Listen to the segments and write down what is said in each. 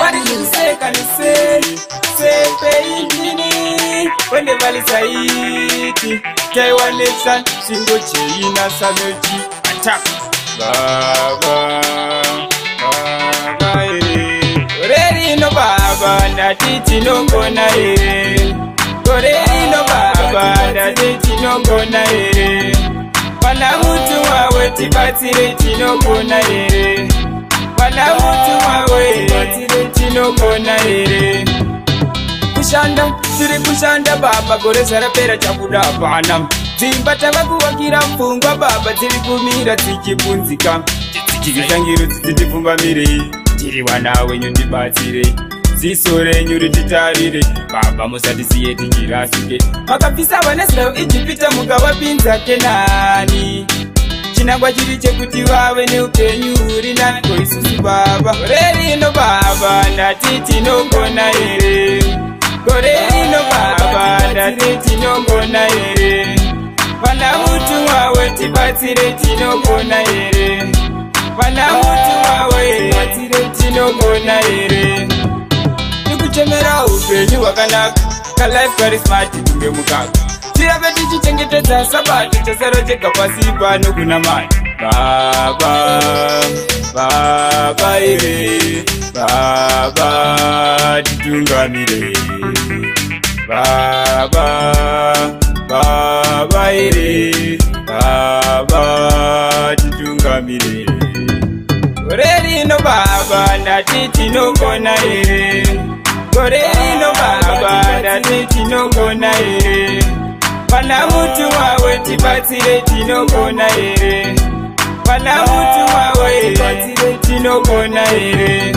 vanisekaniseyi sepeindini kwende valisaiti taiwa nesa svingo jeina sameti ata baba baba e eh. gore rino baba ndati tinogona e eh. gore rino baba ndati tinogona e eh. pana mutumwa wetibatsire tinogona e pana mutumwa we tiri kushanda baba gorezarapera chabuda vana dzimba tava kuvakira mpfungwa baba tiri kumira tichibunzika tichitangiro tichitipfumbamiri tiri wana wenyu ndibatsire ziso renyu rititarire baba musatisiye tichirasike makabvisa vanazira uijipita mukavapinza kenani chinangwa chiri chekuti vave neupenyu huri nako isusu baba rerino baba ndati tinogona here gore rino baba ndati tinogona here pana mutumwa wetibatsire tinogona here pana mutumwa wetibatsire tinogona here tikuchemera upenyu hwakanaka kalife karismati tunge mukaka tirape tichichengetedza sabato chasaro chega pasi pano kuna mai baba baba baba ee baba titungamire baba baba ee baba titungamire gore rino baba ndati tinogona ere gore rino baba ndati tinogona ere pana mutumwa wetibatsire tinogona ere pana mutumwa ngabe tinogona here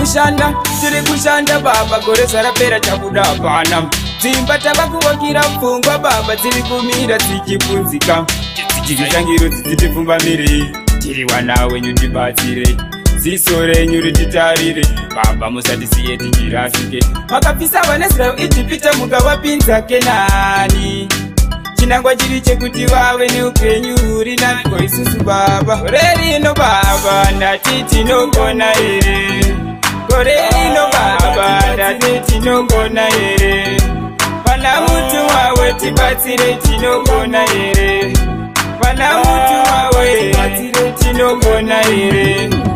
kushanda tiri kushanda baba gore zarapera tabuda pana dzimba tava kuvokira pfungwa baba tiri kumira tichibvunzika tichizvitangiro dzidzitipfumbamiri tiri wana wenyu ndibatsire ziso renyu rititarire baba musatisiye tichirasike makabvisa vanaisrael ijipita mukavapinza kenani chinangwa chiri chekuti vave neupenyu huri nako isusu baba gore rino baba ndati tinogona here gore rino baba ndati tinogona here pana mutumwa wetibatsire tinogona here pana mutumwa wetibatsire tinogona here, Pana mutu wawe, tinogona here.